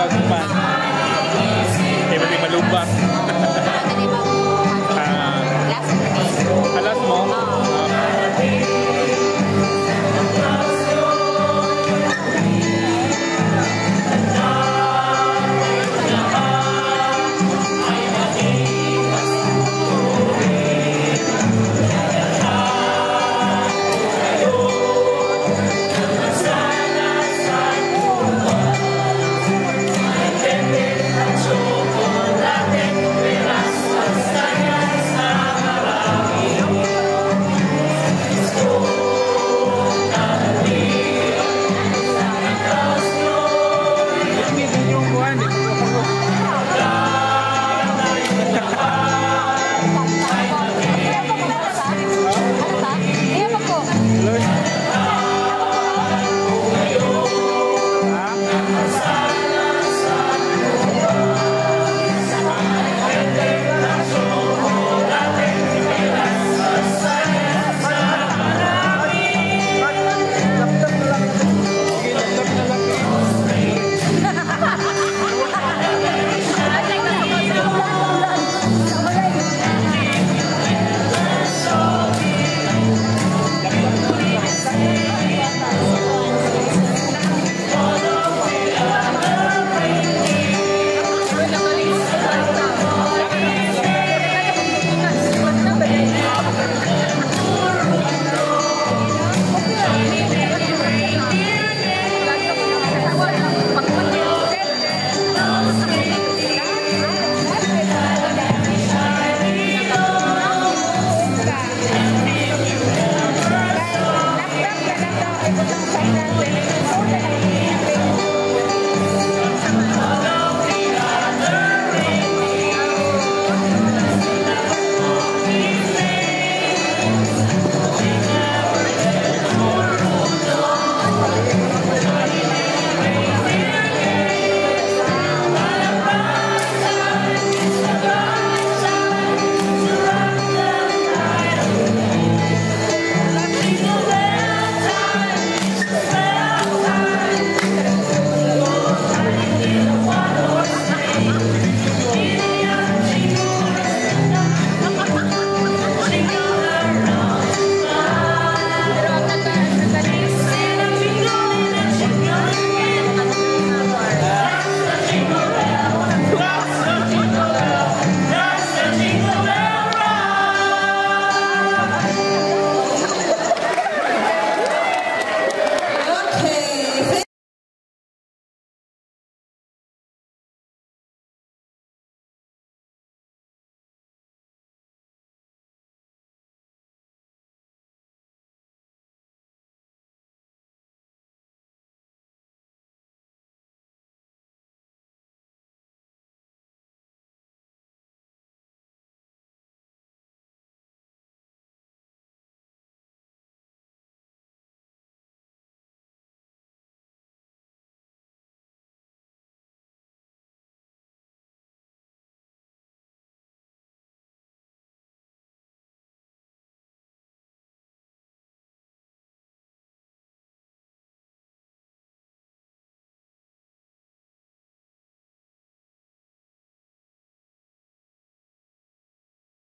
bagong pan. Everything malubak.